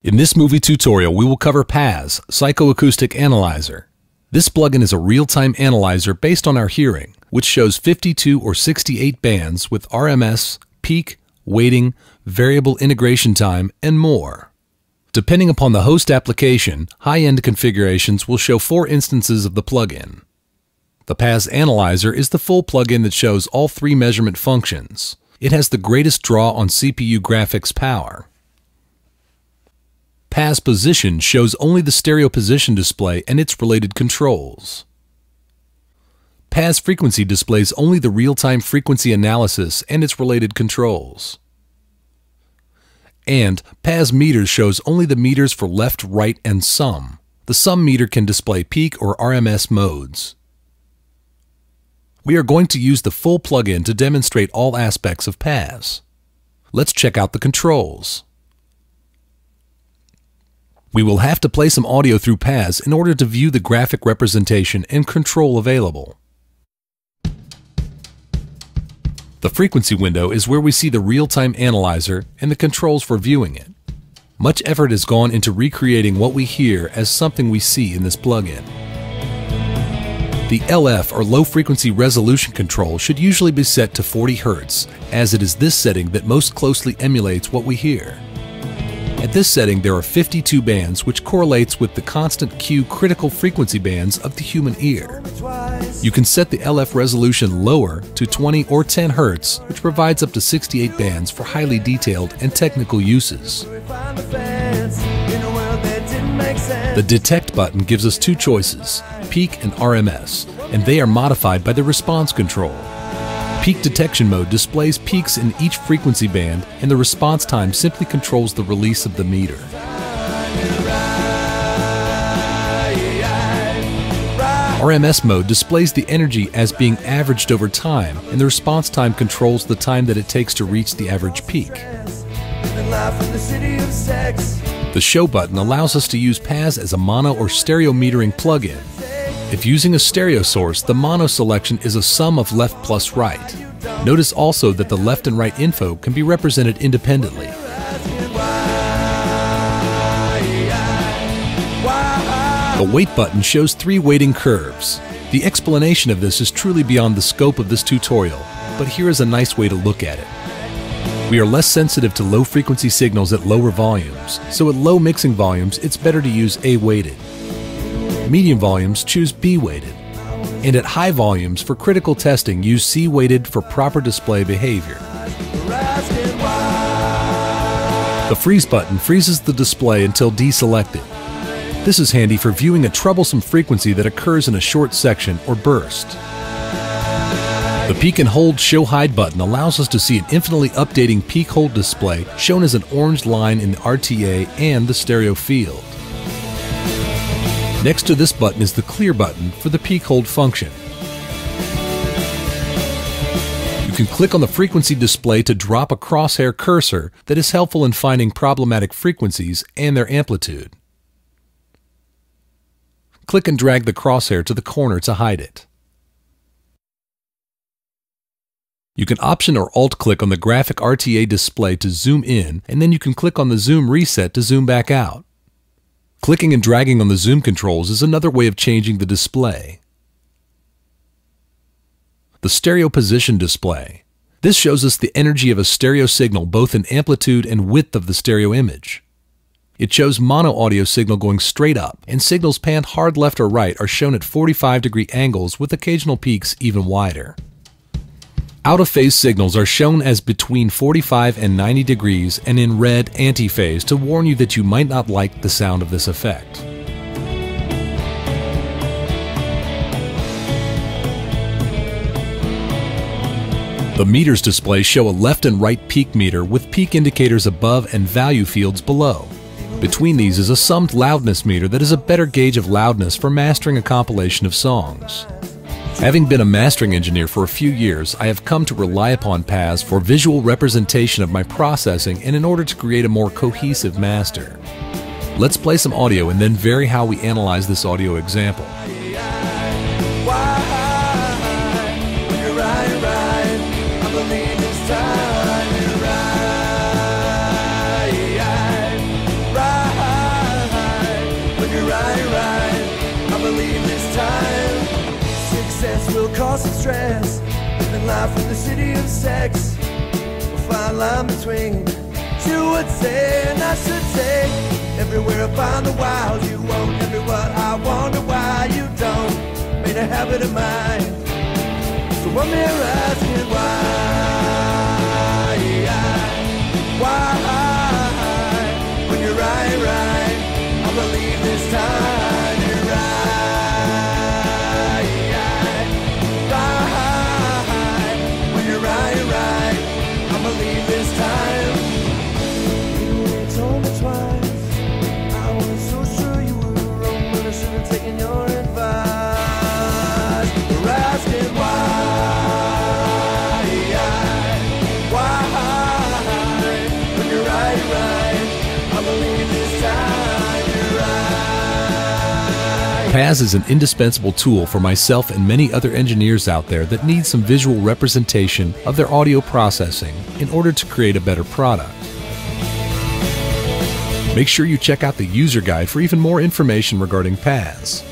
In this movie tutorial, we will cover Paz, Psychoacoustic Analyzer. This plugin is a real-time analyzer based on our hearing, which shows 52 or 68 bands with RMS, peak, weighting, variable integration time, and more. Depending upon the host application, high-end configurations will show four instances of the plugin. The Paz Analyzer is the full plugin that shows all three measurement functions. It has the greatest draw on CPU graphics power. Paz position shows only the stereo position display and its related controls. Paz frequency displays only the real-time frequency analysis and its related controls. And Paz meters shows only the meters for left, right, and sum. The sum meter can display peak or RMS modes. We are going to use the full plugin to demonstrate all aspects of Paz. Let's check out the controls. We will have to play some audio through Paz in order to view the graphic representation and control available. The frequency window is where we see the real-time analyzer and the controls for viewing it. Much effort has gone into recreating what we hear as something we see in this plugin. The LF or low frequency resolution control should usually be set to 40 Hz, as it is this setting that most closely emulates what we hear. At this setting, there are 52 bands, which correlates with the constant Q critical frequency bands of the human ear. You can set the LF resolution lower to 20 or 10 Hz, which provides up to 68 bands for highly detailed and technical uses. The Detect button gives us two choices, Peak and RMS, and they are modified by the response control. Peak detection mode displays peaks in each frequency band, and the response time simply controls the release of the meter. RMS mode displays the energy as being averaged over time, and the response time controls the time that it takes to reach the average peak. The Show button allows us to use Paz as a mono or stereo metering plugin, if using a stereo source, the mono selection is a sum of left plus right. Notice also that the left and right info can be represented independently. The weight button shows three weighting curves. The explanation of this is truly beyond the scope of this tutorial, but here is a nice way to look at it. We are less sensitive to low frequency signals at lower volumes, so at low mixing volumes it's better to use A weighted medium volumes, choose B weighted. And at high volumes, for critical testing, use C weighted for proper display behavior. The freeze button freezes the display until deselected. This is handy for viewing a troublesome frequency that occurs in a short section or burst. The peak and hold show hide button allows us to see an infinitely updating peak hold display shown as an orange line in the RTA and the stereo field. Next to this button is the clear button for the peak hold function. You can click on the frequency display to drop a crosshair cursor that is helpful in finding problematic frequencies and their amplitude. Click and drag the crosshair to the corner to hide it. You can Option or Alt click on the graphic RTA display to zoom in, and then you can click on the zoom reset to zoom back out. Clicking and dragging on the zoom controls is another way of changing the display. The stereo position display. This shows us the energy of a stereo signal both in amplitude and width of the stereo image. It shows mono audio signal going straight up, and signals panned hard left or right are shown at 45 degree angles with occasional peaks even wider. Out of phase signals are shown as between 45 and 90 degrees and in red anti-phase to warn you that you might not like the sound of this effect. The meters display show a left and right peak meter with peak indicators above and value fields below. Between these is a summed loudness meter that is a better gauge of loudness for mastering a compilation of songs. Having been a mastering engineer for a few years, I have come to rely upon Paz for visual representation of my processing and in order to create a more cohesive master. Let's play some audio and then vary how we analyze this audio example. Will cause some stress. Living life in the city of sex. A fine line between two would say and I should say. Everywhere I find the wild, you won't. What I wonder why you don't. Made a habit of mine. So I'm here asking. Why? Paz is an indispensable tool for myself and many other engineers out there that need some visual representation of their audio processing in order to create a better product. Make sure you check out the user guide for even more information regarding Paz.